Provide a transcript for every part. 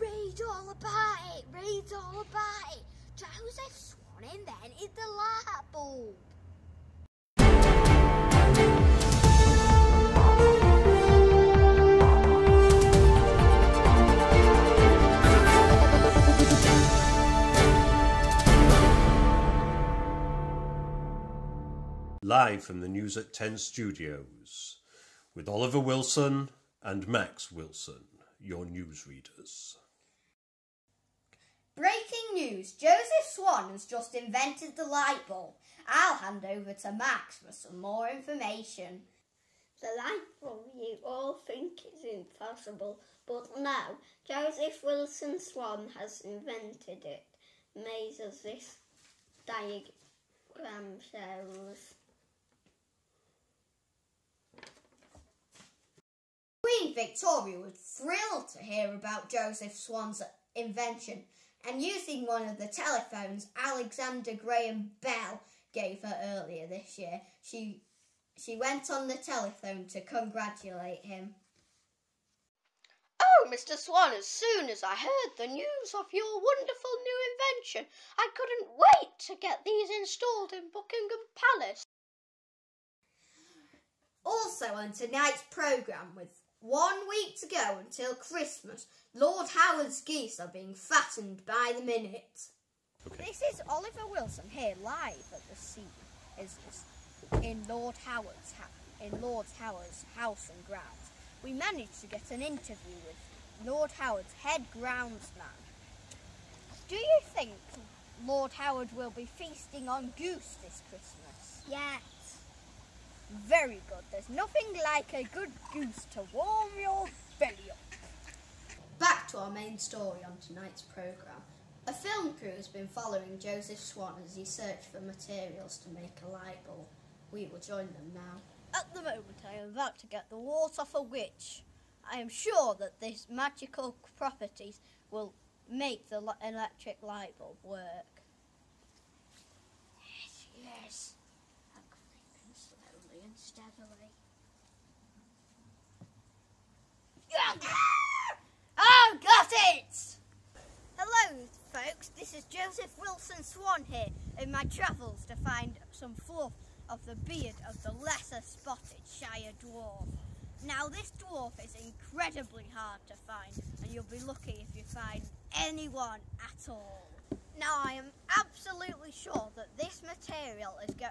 Read all about it. Read all about it. Joseph Swan invented the light bulb. Live from the News at 10 studios with Oliver Wilson and Max Wilson, your newsreaders. Breaking news Joseph Swan has just invented the light bulb. I'll hand over to Max for some more information. The light bulb you all think is impossible, but now Joseph Wilson Swan has invented it. Made as this diagram shows. Queen Victoria was thrilled to hear about Joseph Swan's invention and using one of the telephones Alexander Graham Bell gave her earlier this year, she she went on the telephone to congratulate him. Oh, Mr. Swan, as soon as I heard the news of your wonderful new invention, I couldn't wait to get these installed in Buckingham Palace. Also on tonight's programme with one week to go until Christmas, Lord Howard's geese are being fattened by the minute. This is Oliver Wilson here live at the sea is in Lord Howard's ha- in Lord Howard's house and grounds. We managed to get an interview with Lord Howard's head groundsman. Do you think Lord Howard will be feasting on goose this Christmas? Yes. Very good. There's nothing like a good goose to warm your belly up. Back to our main story on tonight's programme. A film crew has been following Joseph Swan as he searched for materials to make a light bulb. We will join them now. At the moment, I am about to get the wart off a witch. I am sure that these magical properties will make the electric light bulb work. Yes, yes. I'm creeping steadily. Oh, got it! Hello, folks. This is Joseph Wilson Swan here in my travels to find some fluff of the beard of the lesser spotted Shire dwarf. Now, this dwarf is incredibly hard to find, and you'll be lucky if you find anyone at all. Now, I am absolutely sure that this material is go-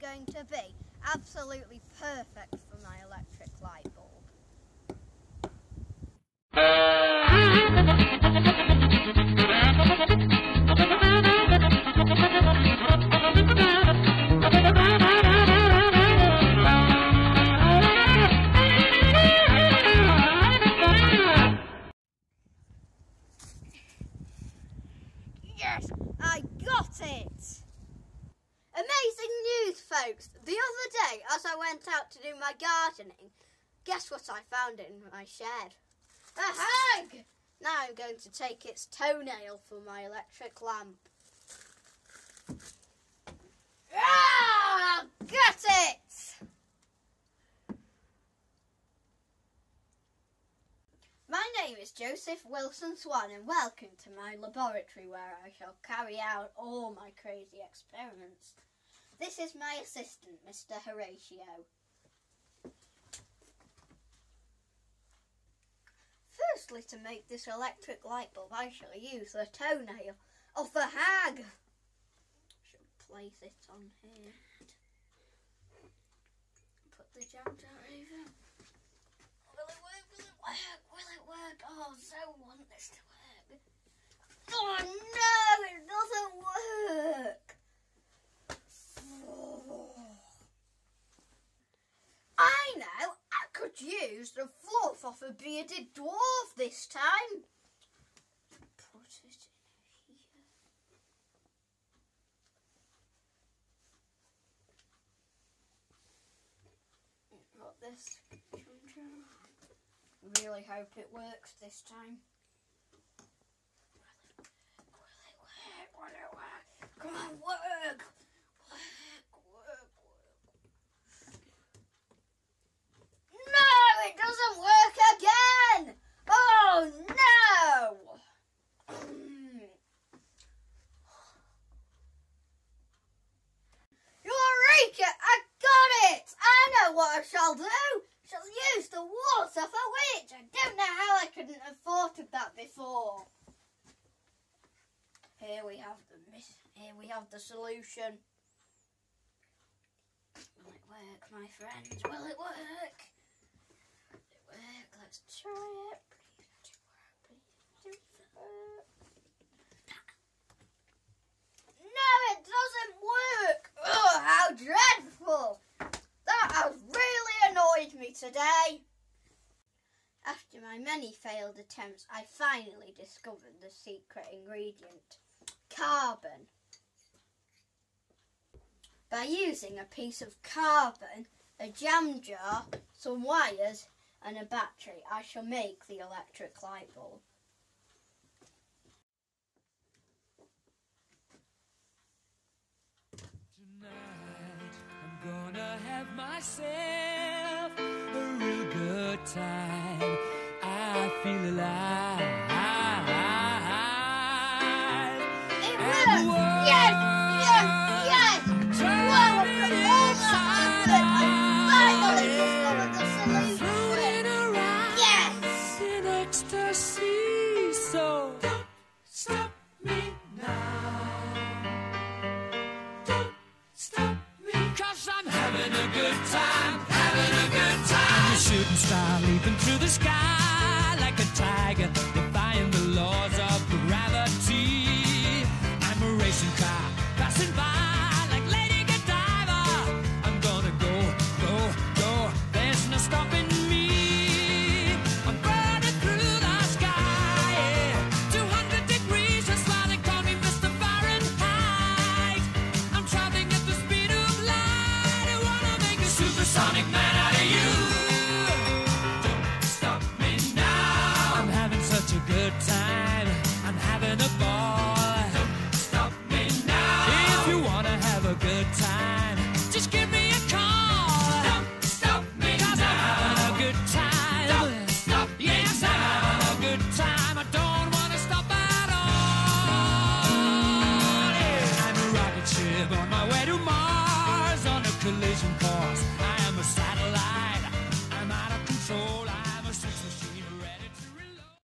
going to be absolutely perfect for my electric light bulb. Yes, I got it! News, folks! The other day, as I went out to do my gardening, guess what I found in my shed? A hag! Now I'm going to take its toenail for my electric lamp. Ah! Got it! My name is Joseph Wilson Swan and welcome to my laboratory where I shall carry out all my crazy experiments. This is my assistant, Mr. Horatio. Firstly, to make this electric light bulb, I shall use the toenail of the hag. Should place it on here. Put the jam jar over. Will it work? Will it work? Will it work? Oh, so want this to work. Oh no, it doesn't work. Off a bearded dwarf this time. Put it in here. Got this. Really hope it works this time. Will it work? Will it work? Come on! Work, work, work. No, it doesn't work again! Oh no! Eureka! I got it! I know what I shall do! Shall use the water for which I don't know how I couldn't have thought of that before. Here we have the here we have the solution. Will it work, my friends? Will it work? Will it work? Let's try it. Please it work. Please it work. No, it doesn't work. Oh, how dreadful! That has really annoyed me today. After my many failed attempts, I finally discovered the secret ingredient carbon. By using a piece of carbon, a jam jar, some wires, and a battery, I shall make the electric light bulb. Tonight myself time. I feel alive. It And worked! Yes! Yes! Yes! Wow, all effort, I finally discovered the solution! Floating around Yes! in ecstasy. Through the sky like a tiger, defying the laws of good time.